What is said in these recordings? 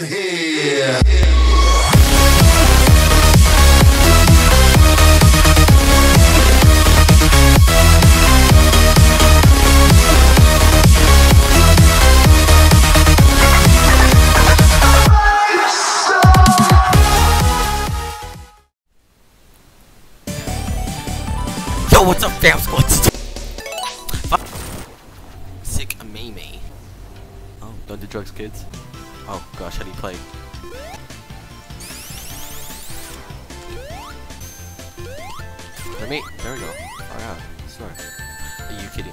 here. Let me. There we go. Oh yeah, sorry. Are you kidding?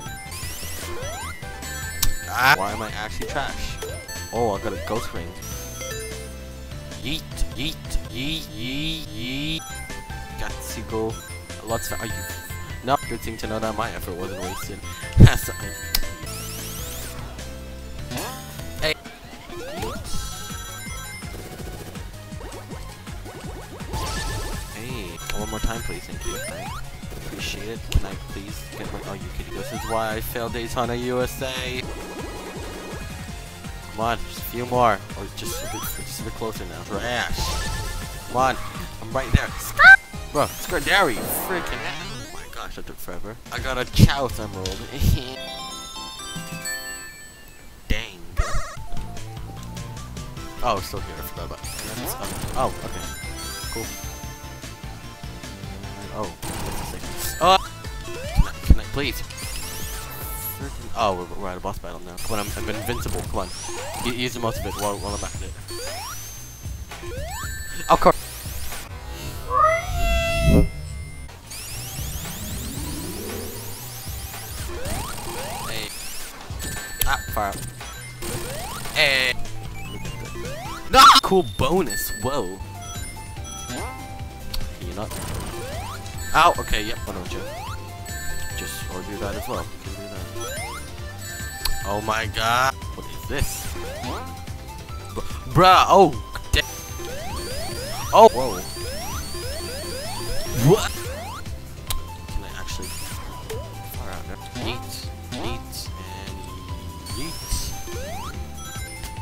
Ah. Why am I actually trash? Oh, I got a ghost ring. Yeet, yeet, yeet, yeet, yeet. Got to go. Lots of. Are you no, good thing to know that my effort wasn't wasted. That's more time, please. Thank you. I appreciate it. Can I please get my? Oh, you kidding? This is why I failed Daytona USA. Come on, just a few more, oh, or just a just a bit closer now. Trash. Come on, I'm right there. Bro, Scardary, freaking ass oh gosh, that took forever. I got a Chaos Emerald. Dang. Oh, still here. I forgot about oh, okay. Cool. Oh, Oh! Can I, can I please? Oh, we're, we're at a boss battle now. Come on, I'm, I'm invincible. Come on. use the most of it while, while I'm at it. Of course. Ah, fire up. Hey. No! Cool bonus. Whoa. Can you not? Ow. Okay. Yep. Why don't you? Just or do that as well. You can do that. Oh my god. What is this? Br bruh. Oh. Oh. Whoa. What? Can I actually fire out there? Eat.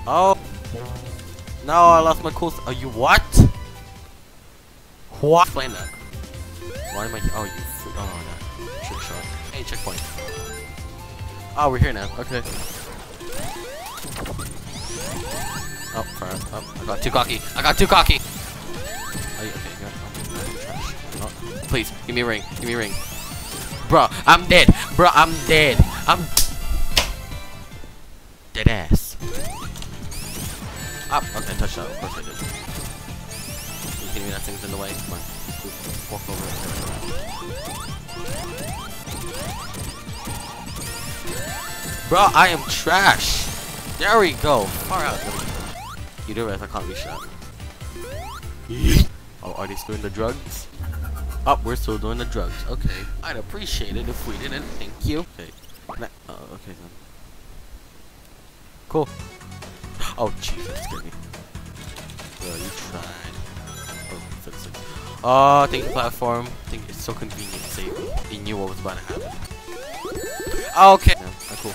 Oh. No, I lost my cool. Are you what? What? Explain that. Why am I? Oh, you. Oh no. Trick shot. Hey, checkpoint. Oh, we're here now. Okay. Oh, crap. Oh, I got too cocky. I got too cocky. Oh, okay, good. Oh, please, give me a ring. Give me a ring. Bro, I'm dead. Bro, I'm dead. I'm dead ass. Ah, okay, touch that. Of course I did. You kidding me? That thing's in the way. Come on. Over Bro, I am trash. There we go. Far out. You do realize I can't reach that. oh, are they still doing the drugs? Oh, we're still doing the drugs. Okay. I'd appreciate it if we didn't. Thank you. Okay. Oh, okay then. Cool. Oh, Jesus, me. Bro, you tried. Oh, fix it. Oh, thank you, platform. I think it's so convenient me. He knew what was about to happen. Oh, okay. Yeah, oh, cool.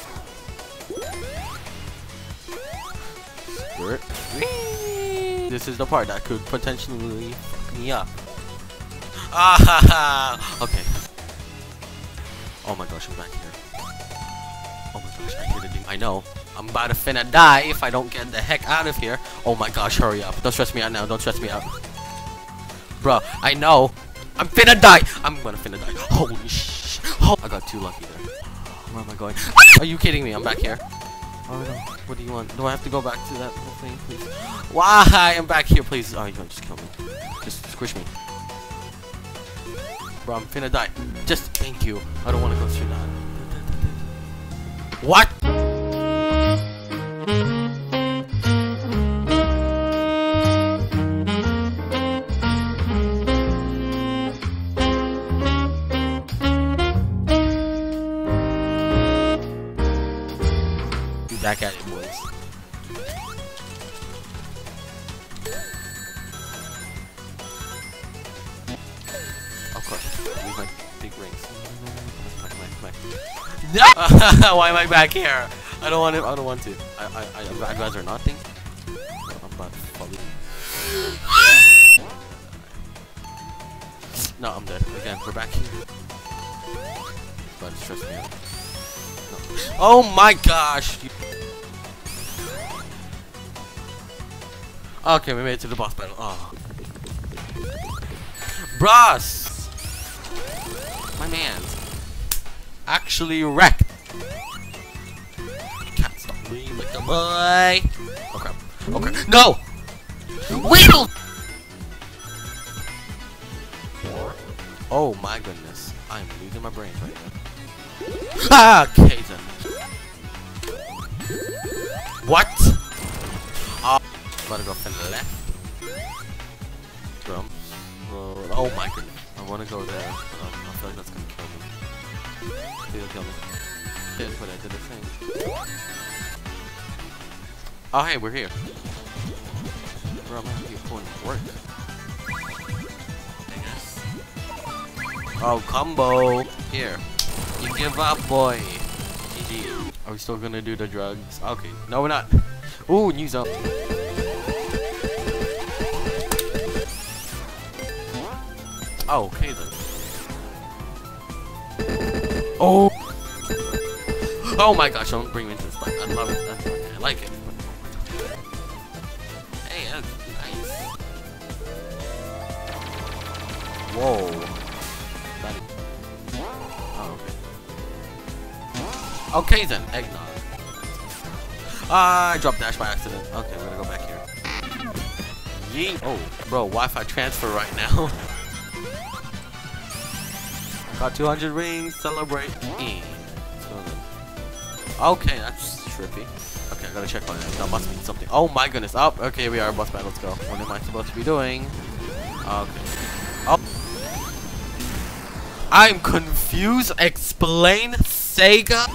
Skirt. Whee! This is the part that could potentially fuck me up. Ah ha ha! Okay. Oh my gosh, I'm back here. Oh my gosh, I hear the ding. I know. I'm about to finna die if I don't get the heck out of here. Oh my gosh, hurry up. Don't stress me out now. Don't stress me out. Bro, I know. I'm finna die. I'm gonna finna die. Holy sh! Oh, I got too lucky there. Where am I going? Ah! Are you kidding me? I'm back here. Oh no. What do you want? Do I have to go back to that whole thing, please? Why? I'm back here, please. Oh, you don't just kill me. Just squish me. Bro, I'm finna die. Just thank you. I don't want to go through that. What? Back at it, boys. Of course, leave my big rings. No! Why am I back here? I don't want to. I don't want to. I I I I'd rather not think. I'm to fall No, I'm dead. Again, we're back here. But stressing me out. No. Oh my gosh! Okay, we made it to the boss battle. Oh. Bros! My man. Actually wrecked. Can't stop me like boy. Oh crap. Oh. No! Weedle! Oh my goodness. I'm losing my brain right now. Ah! Okay. What? To go from the left. Drum. Roll. Oh my goodness. I want to go there. Um, I feel like that's gonna kill me. Please kill me. Did what I did a thing. Oh hey, we're here. Bro, I'm gonna be pulling work. I guess. Oh, combo! Here. You give up, boy. GG. Are we still gonna do the drugs? Okay. No, we're not. Ooh, new zone. Oh, okay then. Oh! Oh my gosh, don't bring me into this fight. I love it. I like it. Hey, that's nice. Whoa. That oh, okay. Okay then, eggnog. Ah, I dropped dash by accident. Okay, we're gonna go back here. Yeet. Oh, bro, Wi-Fi transfer right now. Got 200 rings, celebrate. Okay, that's trippy. Okay, I gotta check on it. That must mean something. Oh my goodness. Oh, okay, we are boss battle. Let's go. What am I supposed to be doing? Okay. Oh. I'm confused. Explain, Sega.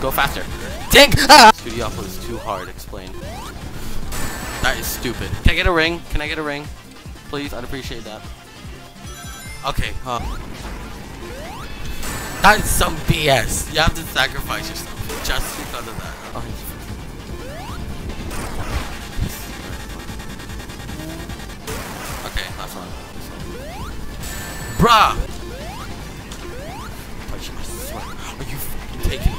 Go faster. Dang! Ah! Studio is too hard. Explain. That is stupid. Can I get a ring? Can I get a ring? Please, I'd appreciate that. Okay, uh. That's some BS. You have to sacrifice yourself just because of that. Oh. Okay, last one. Bruh! I swear. Are you taking?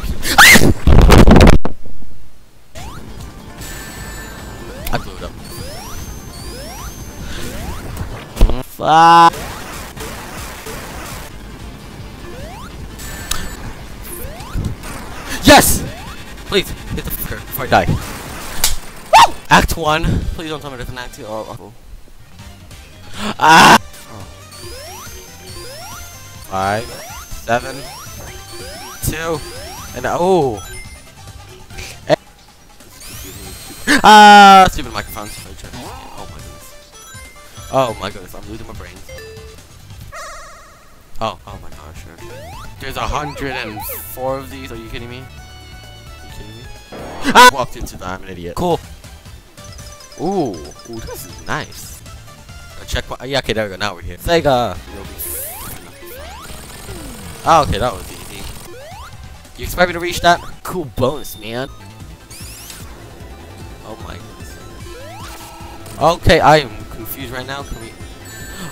I blew it up. Fuck! Yes! Please, hit the fucker before I die. Woo! Act 1. Please don't tell me there's an act 2. Oh, oh. Ah! Oh. Five, seven, two, and oh! Ah! Stupid microphones. Oh my goodness. Oh my goodness, I'm losing my brain. Oh, oh my sure. There's a hundred and four of these. Are you kidding me? Are you kidding me? Ah! Walked into that. I'm an idiot. Cool. Ooh, ooh, this is nice. check. Yeah, okay, there we go. Now we're here. Sega. Oh, okay, that was easy. You expect me to reach that? Cool bonus, man. Oh my goodness. Okay, I am confused right now. Can we?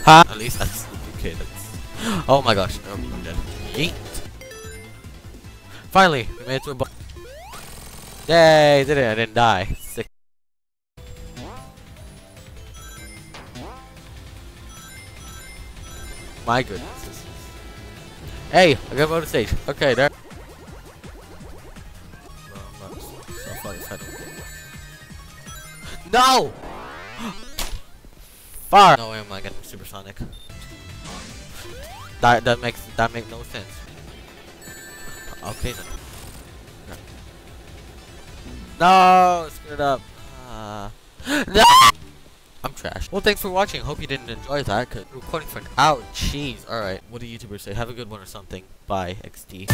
Huh? At least that's okay. That's. Oh my gosh. I'm dead. Yeet. Finally, we made it to a boss. Yay, did it. I didn't die. Sick. My goodness. Hey, I got on stage. Okay, there. No! Far! No way am I getting supersonic. That that makes that makes no sense. Okay then. No, screwed up. Uh, no! I'm trash. Well, thanks for watching. Hope you didn't enjoy that. Cause recording for an hour. Jeez. All right. What do YouTubers say? Have a good one or something. Bye. XD.